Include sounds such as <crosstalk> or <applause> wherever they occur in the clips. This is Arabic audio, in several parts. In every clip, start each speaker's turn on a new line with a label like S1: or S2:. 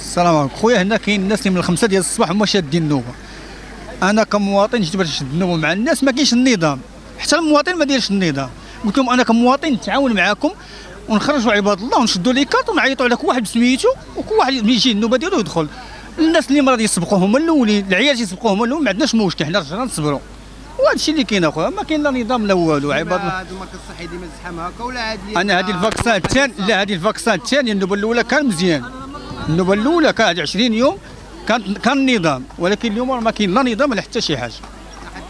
S1: السلام عليكم. خويا هنا كاين الناس اللي من الخمسة ديال الصباح هما شادين النوبة. أنا كمواطن جيت باش نشد النوبة مع الناس ما كاينش النظام. حتى المواطن ما دايرش النظام. قلت لهم أنا كمواطن نتعاون معاكم ونخرجوا عباد الله ونشدوا les cartes ونعيطوا على كل واحد بسميتو وكل واحد ملي يجي النوبة ديالو يدخل الناس اللي مرض يسبقوا هما الأولين العيال يسبقوا هما الأولين ما عندناش مشكل حنا رجعنا نصبروا. وهذا الشيء اللي كاين أخويا ما كاين لا نظام لا والو عباد الله.
S2: هذا المركز الصحي ديما زحام هكا ولا عادي
S1: أنا هذه ال vaccin الثاني لا هذه ال vaccin الثانية النوبة الأولى كان مزيان. النوبه الاولى كان 20 يوم كان كان نظام ولكن اليوم ما كاين لا نظام ولا حتى شي حاجة.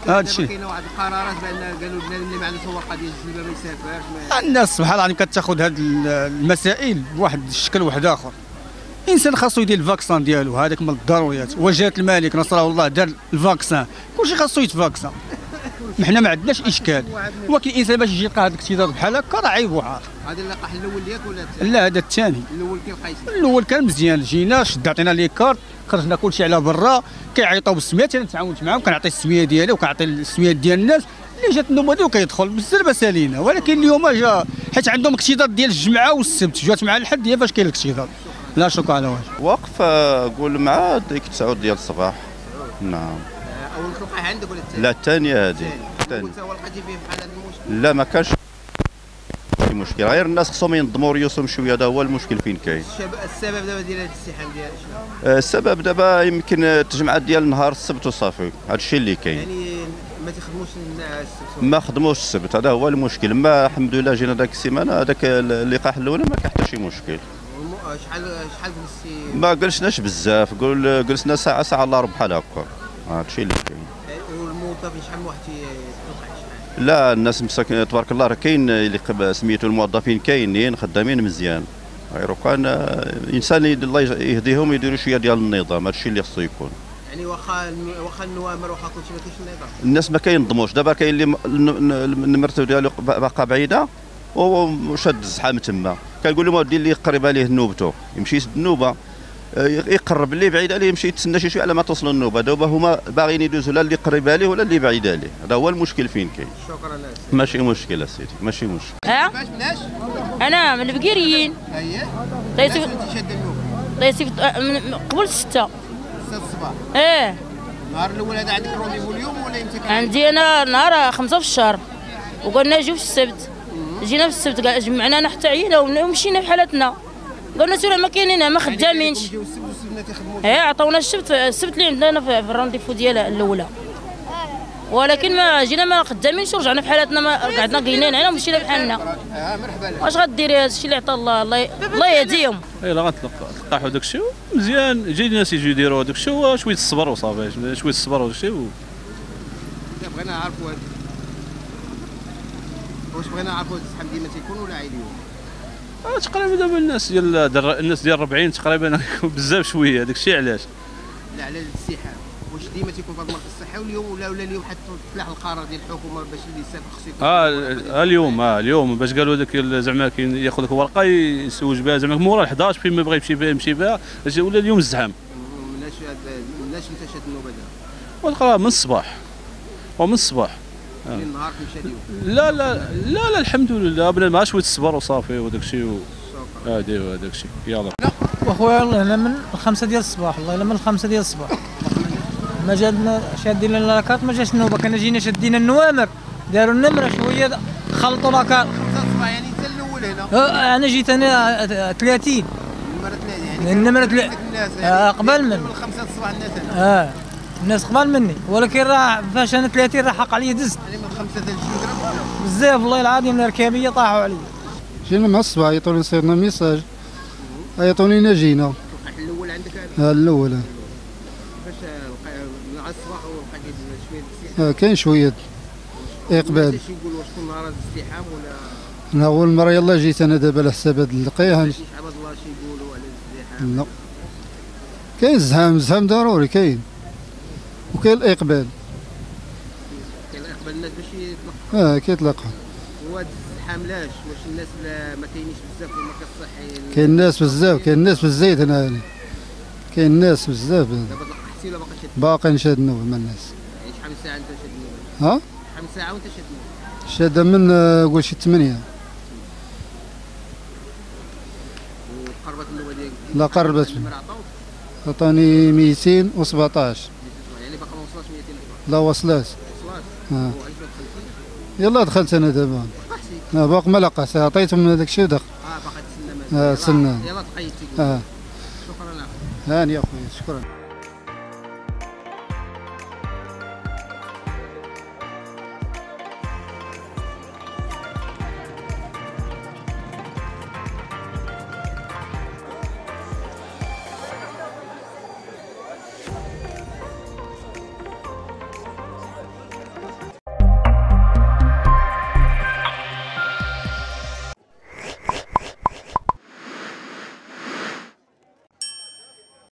S1: هذا الشيء.
S2: كاين واحد القرارات بأن قالوا بنادم اللي ما عنده سواقه ديال ما يسافرش
S1: الناس سبحان الله كتاخذ هذه المسائل بواحد الشكل واحد آخر. الانسان خاصو يدير ال vaccin ديالو هذاك من الضروريات. وجهة الملك نصره الله دار ال vaccin. كلشي خاصو يتفاكسا حنا ما عندناش إشكال. ولكن الانسان باش يجي يلقى هذا الاكتظاظ بحال هكا راه عيب وعار
S2: هذا اللقاح الأول ديالك ولا الثاني؟
S1: لا هذا الثاني.
S2: الأول كي لقيت
S1: الأول كان مزيان جينا شد عطينا لي كارت خرجنا كلشي على برا كيعيطوا بالسميات أنا تعاونت معاهم كنعطي السمية ديالي وكنعطي السميات ديال الناس اللي جات النوبه ديالو كيدخل بزاف سالينا ولكن اليوم جا حيت عندهم اكتظاظ ديال الجمعة والسبت جات مع الحد هي فاش كاين الاكتظاظ لا شك على وجه
S3: واقف آه، قول مع ديك 9 ديال الصباح. نعم.
S2: اول لقاح عندك ولا الثاني؟
S3: لا الثانية هذه
S2: الثاني
S3: الثاني
S2: وانت هو لقيتي فيه بحال هذا المشكل
S3: لا ما كانش مشكل غير الناس خصهم ينظموا ريوسهم شوية هذا هو المشكل فين كاين.
S2: السبب دابا ديال هذا الازدحام ديال شنو؟
S3: آه، السبب دابا يمكن التجمعات ديال نهار السبت وصافي هذا الشيء اللي كاين.
S2: يعني ما تخدموش السبت
S3: ما خدموش السبت هذا هو المشكل. ما الحمد لله جينا ذاك السيمانة هذاك اللقاح الأول ما كان حتى شي مشكل.
S2: شحال شحال جلستي؟
S3: ما جلسناش بزاف قول جلسنا ساعة ساعة إلا ربع بحال هكا. هذا الشيء اللي كاين
S2: والموظفين شحال من واحد شحال؟
S3: لا الناس مساكن تبارك الله راه كاين اللي سميتو الموظفين كاينين خدامين مزيان. غير كان الانسان يد- الله يهديهم يديروا شوية ديال النظام هذا الشيء اللي خصو يكون.
S2: يعني واخا واخا النوامر واخا كلشي ما كاينش النظام؟
S3: الناس ما كينظموش دابا كاين اللي المرتب ديالو باقا بعيدة وشاد الزحام تما. كنقول لهم ودي اللي قريب عليه نوبته يمشي يسد النوبة. آه، يقرب اللي بعيد عليه يمشي يتسنى شي شوية على ما توصل النوبة. دابا هما باغيين يدوزوا لا اللي قريب عليه ولا اللي بعيد عليه. هذا هو المشكل فين كاين.
S2: شكرا لك.
S3: ماشي مشكل أسيدي ماشي مشكل.
S4: ها؟
S2: باش بلاش؟
S4: أنا من البقيريين
S2: أييه. النوبة.
S4: طيب من قبل ستة.
S2: ستة الصباح.
S4: إيه.
S2: النهار الأول هذا عندك رونديفو اليوم ولا أنت
S4: عندي أنا نهار خمسة في الشهر. وقلنا نجيو في السبت. جينا في السبت جمعنا أنا حتى عينا ومشينا بحالتنا قلنا سير ما كاينين ما خدامينش.
S2: تيخدموش
S4: إيه عطاونا السبت السبت اللي عندنا في في الرانديفو ديال الأولى. ولكن ما جينا ما خدامينش ورجعنا بحالتنا ما قعدنا قينين هنا ومشينا بحالنا
S2: آه مرحبا لك.
S4: واش غديري هذا الشيء اللي عطا الله؟ الله يهديهم.
S5: الا غتلقاحوا داك الشيء مزيان جاي الناس يجيو يديروا هذاك الشيء وشويه الصبر وصافي شوية الصبر وداك الشيء
S2: بغينا نعرفوا واش بغينا نعرفوا هاد الزحام ديما تيكون ولا عادي؟
S5: آه، تقريبا دابا الناس ديال در- الناس ديال 40 تقريبا <laughs> بزاف شوية هذاك الشيء علاش؟
S2: لا على الازدحام واش ديما تيكون في المركز الصحي واليوم ولا ولا اليوم حتى تلاح القرار ديال الحكومة باش اللي يسافر خصو يكون
S5: آه آه، اليوم آه اليوم. باش قالوا داك ال- زعما كاين ياخذ ديك الورقه يسوج بها. زعما مورا 11 فين ما بغى يمشي بها يمشي بها. ولا اليوم الزحام.
S2: مناش مناش انت شاد النوبة دابا
S5: من الصباح. ومن الصباح.
S2: شاديو
S5: لا لا لا لا الحمد لله. بنا مع شوية الصبر وصافي وداك الشيء و... هادي هذاك الشيء يلا.
S6: واخويا هنا من الخمسة ديال الصباح. والله إلا من الخمسة ديال الصباح. ما جاتنا شادين لنا لاكارت ما جاش النوبة. كنا جينا شادين النوامر. داروا النمرة شوية خلطوا لاكارت
S2: خمسة الصباح يعني انت الأول هنا.
S6: آه، أنا جيت أنا آه، 30
S2: النمرة ثلاثة يعني
S6: النمرة
S2: كان
S6: تلا-
S2: عندك الناس
S6: آه، قبل من.
S2: من خمسة الصباح الناس هنا.
S6: آه. الناس قبل مني ولكن راه فاش أنا 30 راه حق علي دزت
S2: يعني
S6: بزاف والله العظيم الركابيه طاحوا علي
S7: جينا مع الصباح عيطوا لي صيرنا ميساج. عيطوا لينا جينا
S2: اللقاح الأول عندك؟ هذا
S7: ها الأول
S2: باش لقى- مع الصباح كاين شوية الازدحام
S7: آه، كاين شوية. اقبال
S2: شي يقول واش كل نهار هذا الازدحام ولا؟
S7: أنا أول مرة يلا جيت أنا دابا على حساب هاد اللقيها
S2: شي عباد الله شي يقولوا على الازدحام
S7: لا. كاين الزحام الزحام ضروري كاين. وكاين الإقبال.
S2: كاين اقبال الناس باش يتلقى آه الزحام لاش واش الناس ما كاينينش بزاف
S7: كاين الناس بزاف كاين الناس بالزيت هنا هاني. كاين الناس بزاف.
S2: دابا تلقحتي ولا باقي شاد
S7: باقي نشادنا مع الناس.
S2: يعني شحال من ساعة أنت شاد
S7: ها؟
S2: شحال من ساعة وأنت شاد
S7: شاده من آه، قول شي ثمانية
S2: وقربت النوبه ديالك؟
S7: لا قربت. عطاني 217
S2: وصلش 200 الف.
S7: لا وصلات
S2: وصلات
S7: آه. يلا دخلت أنا دابا. آه، باق ما لقاش عطيتهم هذاك الشيء ودخل
S2: آه باقا تسنى. مازال
S7: تسنى.
S2: يلا تقيدتي
S7: آه.
S2: شكرا لك.
S7: هاني اخويا شكرا.